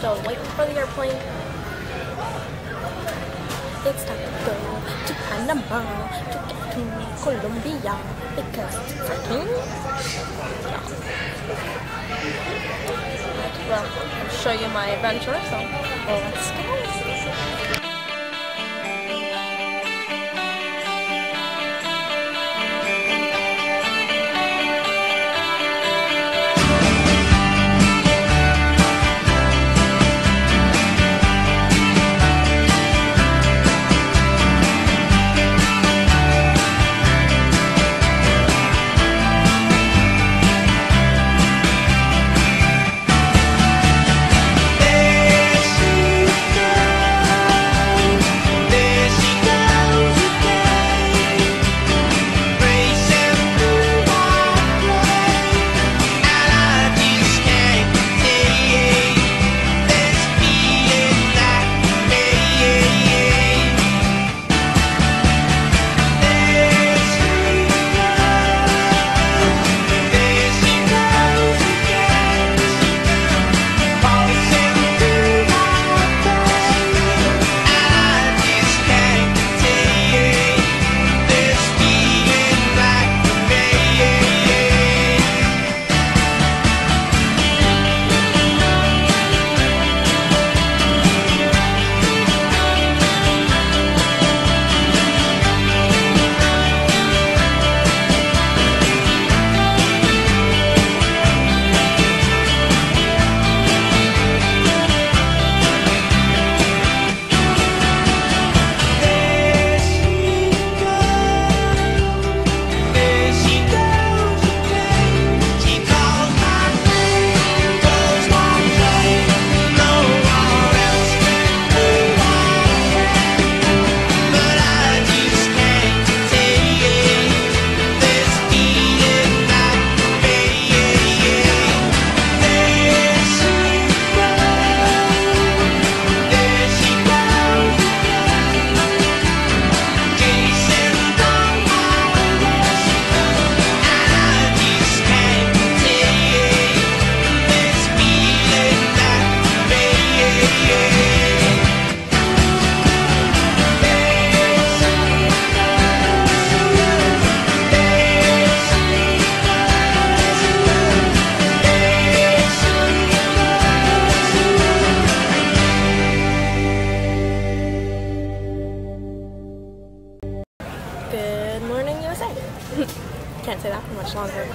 still waiting for the airplane. It's time to go to Panama to get to Colombia because it's freaking yeah. Well, I'll show you my adventure, so let's go. Longer.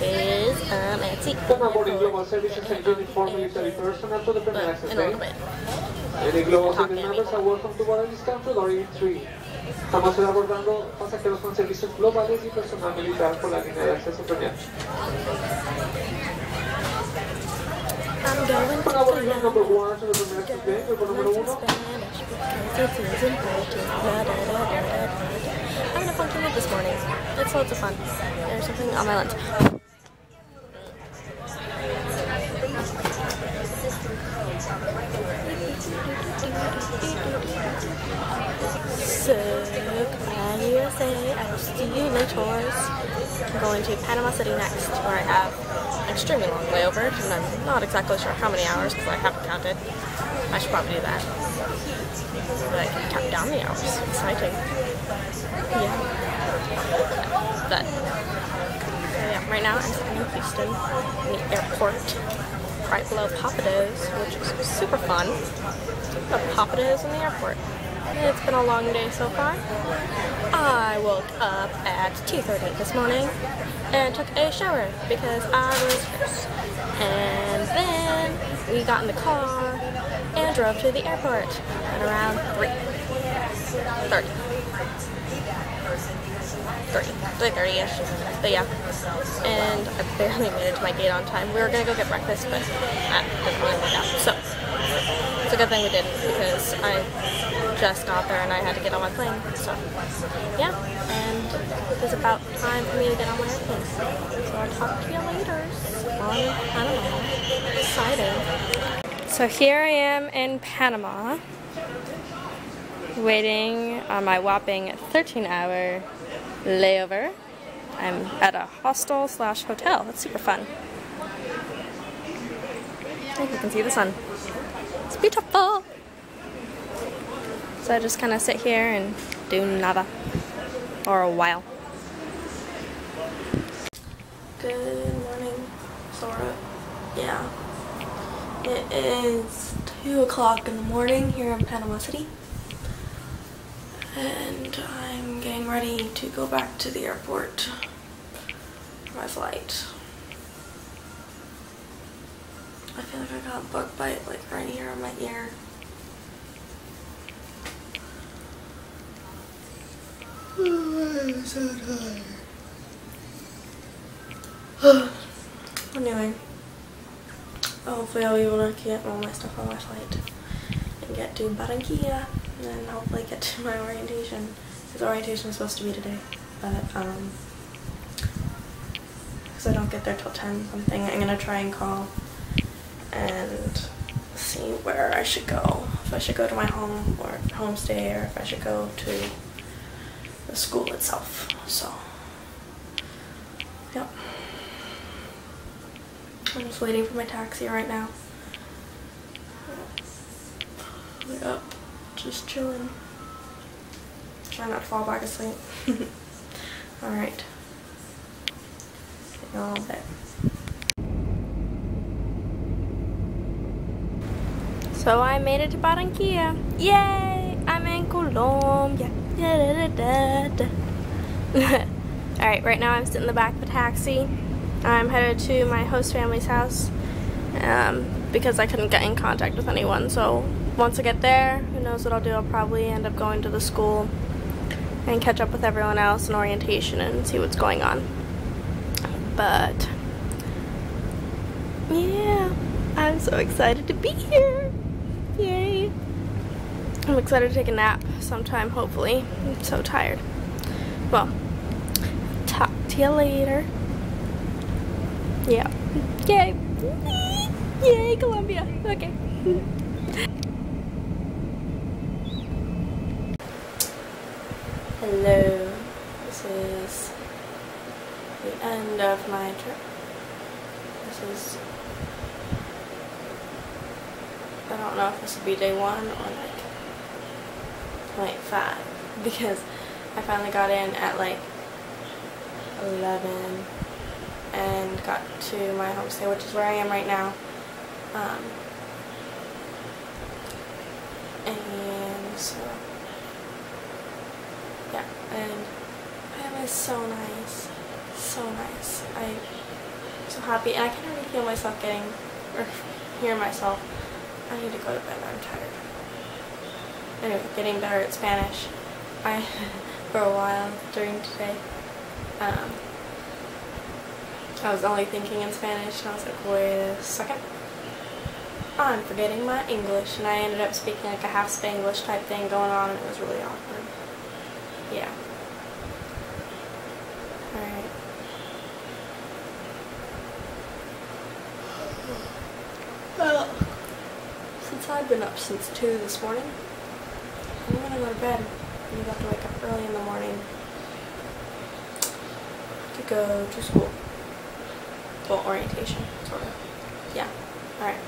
Is um at sea. Toma boarding global services and unit for military personnel to the But premises in a little bay. bit. Any global service members are welcome to board this country or 3 Estamos abordando pasajeros con servicios globales y personal militar por la línea de acceso premium. I'm going to Toma boarding Colombia. number 1 to the premises bay, grupo número Learn Having a fun commute this morning. It's loads of fun. There's something on my lunch. So, USA, I will see you later. I'm going to Panama City next, where I have an extremely long layover, and I'm not exactly sure how many hours because I haven't counted. I should probably do that. But I can down the hours. Exciting. Yeah. But, yeah, right now I'm sitting in Houston, in the airport, right below Pappadeaux, which is super fun. The Pappadeaux in the airport. It's been a long day so far. I woke up at 2.30 this morning and took a shower because I was fresh. And then we got in the car drove to the airport at around 3.30. 30, 3.30ish. But yeah. And I barely made it to my gate on time. We were gonna go get breakfast, but that didn't really work out. So it's a good thing we didn't because I just got there and I had to get on my plane. So yeah, and it was about time for me to get on my airplane. So I'll talk to you later on Panama. Exciting. So here I am in Panama, waiting on my whopping 13-hour layover. I'm at a hostel slash hotel. It's super fun. And you can see the sun. It's beautiful. So I just kind of sit here and do nada for a while. Good morning, Sora. Yeah. It is 2 o'clock in the morning here in Panama City. And I'm getting ready to go back to the airport for my flight. I feel like I got a bug bite like right here on my ear. Oh, I'm so tired. anyway, hopefully I'll be able to get all my stuff on my flight and get to Barranquilla and then hopefully get to my orientation. Because orientation is supposed to be today, but um, because I don't get there till 10 something, I'm gonna try and call and see where I should go. If I should go to my home or homestay or if I should go to the school itself. So, yep. I'm just waiting for my taxi right now. Yep, just chilling. Try not to fall back asleep. Alright. A little bit. So I made it to Barranquilla. Yay! I'm in Colombia. Alright, right now I'm sitting in the back of the taxi. I'm headed to my host family's house um, because I couldn't get in contact with anyone. So once I get there, who knows what I'll do. I'll probably end up going to the school and catch up with everyone else in orientation and see what's going on. But yeah, I'm so excited to be here. Yay. I'm excited to take a nap sometime, hopefully. I'm so tired. Well, talk to you later. Yeah. Yay. Yay, Colombia. Okay. Hello. This is the end of my trip. This is I don't know if this will be day one or like point five because I finally got in at like 11 and got to my homestay which is where I am right now um, and so yeah and it was so nice so nice I'm so happy and I can already feel myself getting or hear myself I need to go to bed. I'm tired. Anyway, getting better at Spanish. I, for a while during today, um, I was only thinking in Spanish and I was like, wait a second. I'm forgetting my English and I ended up speaking like a half Spanglish type thing going on and it was really awkward. Yeah. Alright. Well. Since I've been up since 2 this morning, I'm gonna go to bed. You have to wake up early in the morning to go to school. Well, orientation, sort of. Yeah. Alright.